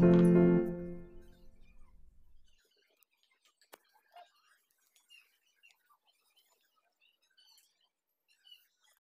Música